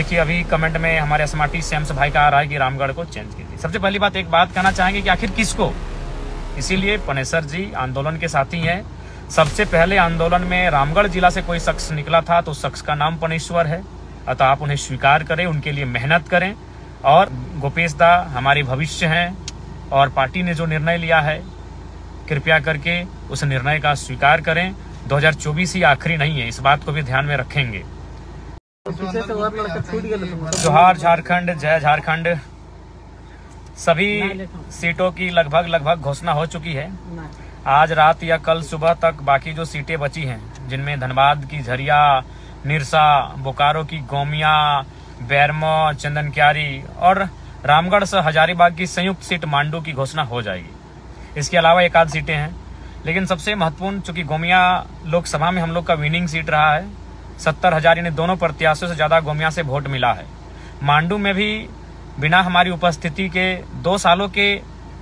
देखिए, अभी कमेंट में हमारे स्मार्टी सैम्स भाई का आ रहा है कि रामगढ़ को चेंज कीजिए। सबसे पहली बात, एक बात कहना चाहेंगे कि आखिर किसको? इसीलिए पनेसर जी आंदोलन के साथी हैं। सबसे पहले आंदोलन में रामगढ़ जिला से कोई शख्स निकला था तो शख्स का नाम पनेश्वर है। अतः आप उन्हें स्वीकार करें, उनके लिए मेहनत करें। और गोपेश दा, हमारे भविष्य हैं। और पार्टी ने जो निर्णय लिया है, कृपया करके उस निर्णय का स्वीकार करें। 2024 ही आखिरी नहीं है, इस बात को भी ध्यान में रखेंगे। जोहार, झारखंड, जय झारखंड। सभी सीटों की लगभग लगभग घोषणा हो चुकी है। आज रात या कल सुबह तक बाकी जो सीटें बची हैं, जिनमें धनबाद की झरिया, निरसा, बोकारो की गोमिया, बैरमो चंदन क्यारी और रामगढ़ से हजारीबाग की संयुक्त सीट मांडू की घोषणा हो जाएगी। इसके अलावा एक आध सीटें हैं, लेकिन सबसे महत्वपूर्ण, चूँकि गोमिया लोकसभा में हम लोग का विनिंग सीट रहा है सत्तर हज़ार, यानी दोनों प्रत्याशियों से ज़्यादा गोमिया से वोट मिला है। मांडू में भी बिना हमारी उपस्थिति के दो सालों के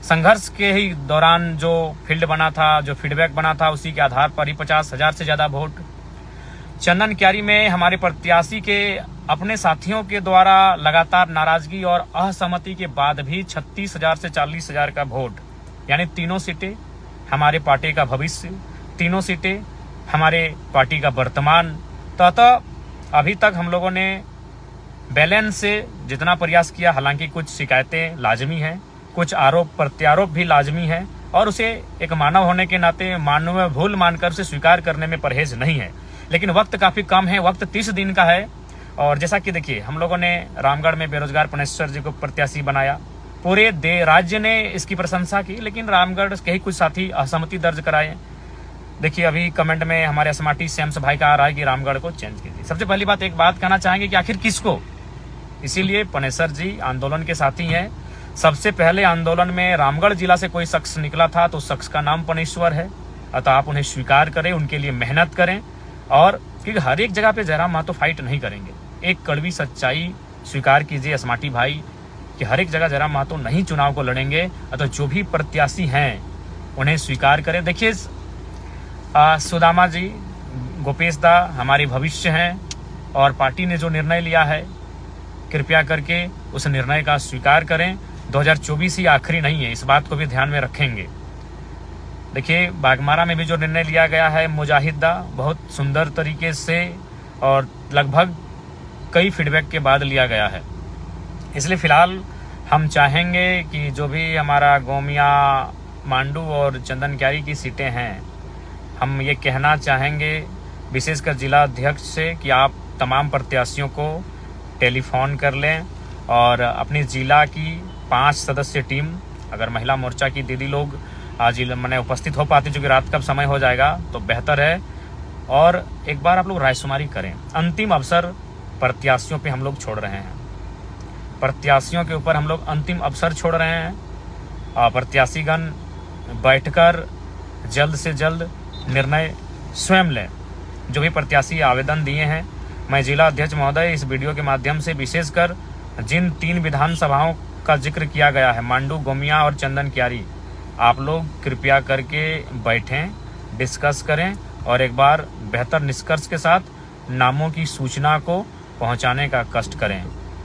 संघर्ष के ही दौरान जो फ़ील्ड बना था, जो फीडबैक बना था, उसी के आधार पर ही पचास हज़ार से ज़्यादा वोट। चंदन क्यारी में हमारे प्रत्याशी के अपने साथियों के द्वारा लगातार नाराज़गी और असहमति के बाद भी छत्तीस हज़ार से चालीस हज़ार का वोट, यानी तीनों सीटें हमारे पार्टी का भविष्य, तीनों सीटें हमारे पार्टी का वर्तमान तो अतः अभी तक हम लोगों ने बैलेंस से जितना प्रयास किया, हालाँकि कुछ शिकायतें लाजमी हैं, कुछ आरोप प्रत्यारोप भी लाजमी है, और उसे एक मानव होने के नाते मानव भूल मानकर उसे स्वीकार करने में परहेज नहीं है। लेकिन वक्त काफ़ी कम है, वक्त तीस दिन का है, और जैसा कि देखिए, हम लोगों ने रामगढ़ में बेरोजगार पनेश्वर जी को प्रत्याशी बनाया। पूरे राज्य ने इसकी प्रशंसा की, लेकिन रामगढ़ के ही कुछ साथी असहमति दर्ज कराए। देखिए, अभी कमेंट में हमारे स्मार्टी सैम्स भाई का आ रहा है कि रामगढ़ को चेंज कीजिए। सबसे पहली बात, एक बात कहना चाहेंगे कि आखिर किसको? इसीलिए पनेसर जी आंदोलन के साथी हैं। सबसे पहले आंदोलन में रामगढ़ जिला से कोई शख्स निकला था तो शख्स का नाम पनेश्वर है। अतः आप उन्हें स्वीकार करें, उनके लिए मेहनत करें और क्योंकि हर एक जगह पे जयराम महतो फाइट नहीं करेंगे। एक कड़वी सच्चाई स्वीकार कीजिए स्मार्टी भाई कि हर एक जगह जयराम महतो नहीं चुनाव को लड़ेंगे। अतः जो भी प्रत्याशी हैं, उन्हें स्वीकार करें। देखिए सुदामा जी, गोपेश दा हमारे भविष्य हैं और पार्टी ने जो निर्णय लिया है, कृपया करके उस निर्णय का स्वीकार करें। 2024 ही आखिरी नहीं है, इस बात को भी ध्यान में रखेंगे। देखिए, बागमारा में भी जो निर्णय लिया गया है, मुजाहिदा बहुत सुंदर तरीके से और लगभग कई फीडबैक के बाद लिया गया है। इसलिए फ़िलहाल हम चाहेंगे कि जो भी हमारा गोमिया, मांडू और चंदन क्यारी की सीटें हैं हम ये कहना चाहेंगे विशेषकर जिला अध्यक्ष से कि आप तमाम प्रत्याशियों को टेलीफोन कर लें और अपनी जिला की पाँच सदस्य टीम, अगर महिला मोर्चा की दीदी लोग आज मैंने उपस्थित हो पाती चूँकि रात का समय हो जाएगा तो बेहतर है। और एक बार आप लोग रायशुमारी करें। अंतिम अवसर प्रत्याशियों पे हम लोग छोड़ रहे हैं। प्रत्याशियों के ऊपर हम लोग अंतिम अवसर छोड़ रहे हैं। प्रत्याशीगण बैठकर जल्द से जल्द निर्णय स्वयं लें। जो भी प्रत्याशी आवेदन दिए हैं, मैं जिला अध्यक्ष महोदय इस वीडियो के माध्यम से विशेषकर जिन तीन विधानसभाओं का ज़िक्र किया गया है, मांडू, गोमिया और चंदन क्यारी, आप लोग कृपया करके बैठें, डिस्कस करें और एक बार बेहतर निष्कर्ष के साथ नामों की सूचना को पहुँचाने का कष्ट करें।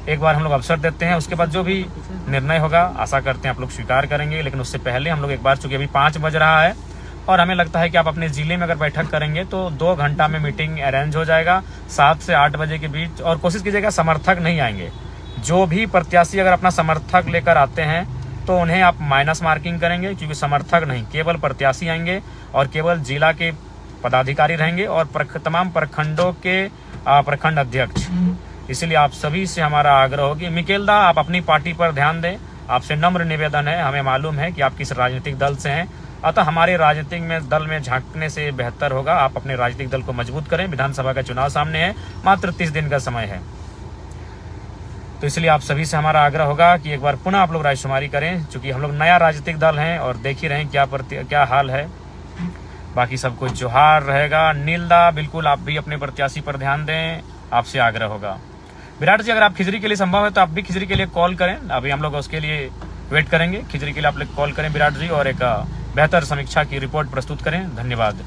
एक बार हम लोग अवसर देते हैं, उसके बाद जो भी निर्णय होगा, आशा करते हैं आप लोग स्वीकार करेंगे, लेकिन उससे पहले हम लोग एक बार चूँकि अभी पाँच बज रहा है और हमें लगता है कि आप अपने ज़िले में अगर बैठक करेंगे तो दो घंटा में मीटिंग अरेंज हो जाएगा। सात से आठ बजे के बीच और कोशिश कीजिएगा समर्थक नहीं आएँगे। जो भी प्रत्याशी अगर अपना समर्थक लेकर आते हैं तो उन्हें आप माइनस मार्किंग करेंगे क्योंकि समर्थक नहीं केवल प्रत्याशी आएँगे और केवल जिला के पदाधिकारी रहेंगे और प्रख, तमाम प्रखंडों के प्रखंड अध्यक्ष। इसलिए आप सभी से हमारा आग्रह होगी मिकेलदा आप अपनी पार्टी पर ध्यान दें। आपसे नम्र निवेदन है हमें मालूम है कि आप किस राजनीतिक दल से हैं। अतः हमारे राजनीतिक में दल में झांकने से बेहतर होगा। आप अपने राजनीतिक दल को मज़बूत करें। विधानसभा का चुनाव सामने है। मात्र तीस दिन का समय है। तो इसलिए आप सभी से हमारा आग्रह होगा कि एक बार पुनः आप लोग राजशुमारी करें क्योंकि हम लोग नया राजनीतिक दल हैं और देख ही रहे क्या क्या हाल है। बाकी सब कुछ जोहार रहेगा। नीलदा, बिल्कुल आप भी अपने प्रत्याशी पर ध्यान दें। आपसे आग्रह होगा। विराट जी, अगर आप खिचड़ी के लिए संभव है तो आप भी खिचड़ी के लिए कॉल करें। अभी हम लोग उसके लिए वेट करेंगे। खिचड़ी के लिए आप लोग कॉल करें विराट जी और एक बेहतर समीक्षा की रिपोर्ट प्रस्तुत करें। धन्यवाद।